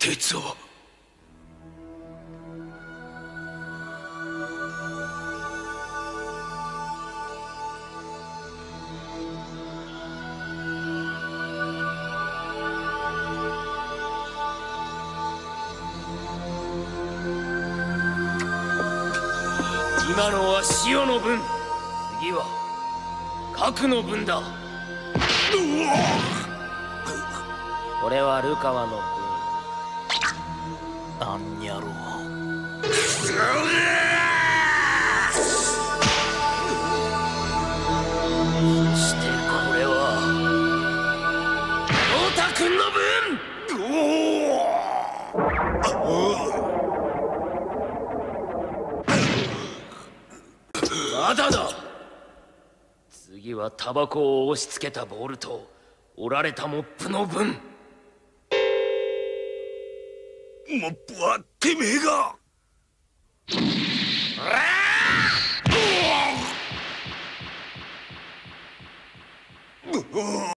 鉄を。今のは塩の分。次は核の分だ。これはルカワの分あんにゃろそしてこれは太田君の分。まだだ。次はタバコを押し付けたボールと折られたモップの分モップはてめえがうわ